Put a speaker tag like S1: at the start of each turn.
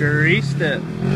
S1: Greased it.